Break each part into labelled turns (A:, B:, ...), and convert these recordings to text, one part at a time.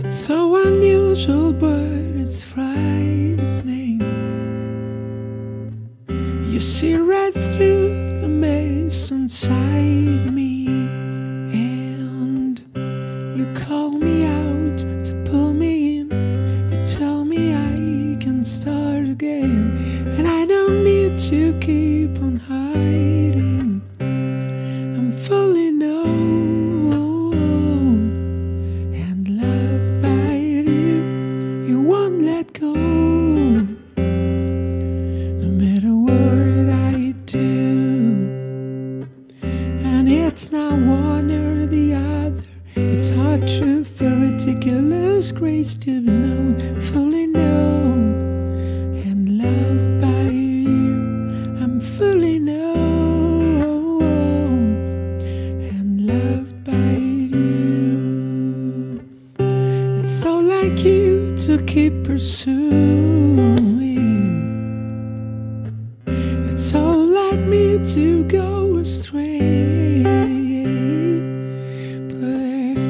A: It's so unusual, but it's frightening. You see right through the maze inside me, and you call me out to pull me in. You tell me I can start again, and I don't need to keep on hiding. Go. No matter what I do, and it's not one or the other. It's our truth, a ridiculous grace to be known, fully known and loved by you. I'm fully known and loved by you. It's so like you to keep pursuing. It's so like me to go astray. But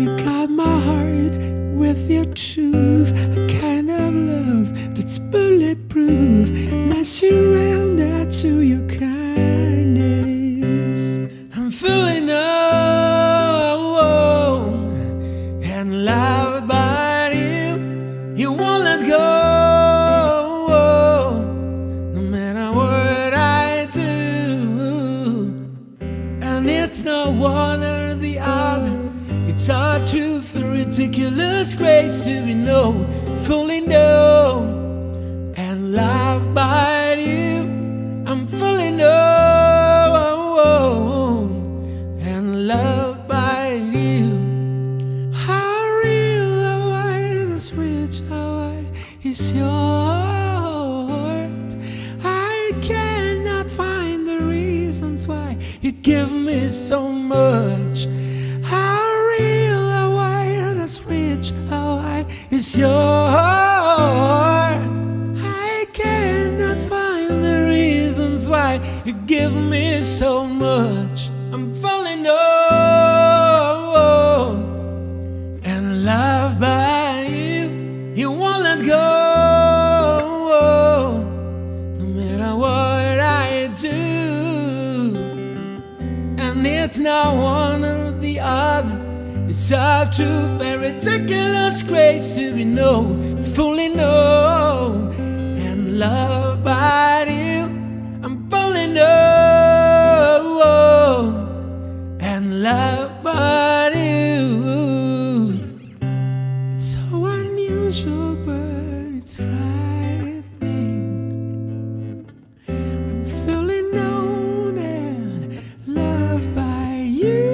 A: you got my heart with your truth, a kind of love that's bulletproof. And I surrender to your kindness. One or the other. It's our truth, a ridiculous grace to be known, fully known and loved by you. I'm fully known and loved by you. How real, how wide, this rich, how wide is your reasons why you give me so much. How real, how wide, this rich, how wide is your heart? I cannot find the reasons why you give me so much. I'm falling known and loved by you. You won't let go, no matter what I do and it's not one or the other. It's our truth and ridiculous grace to be known, fully known, and loved by you. I'm fully known and loved by. you.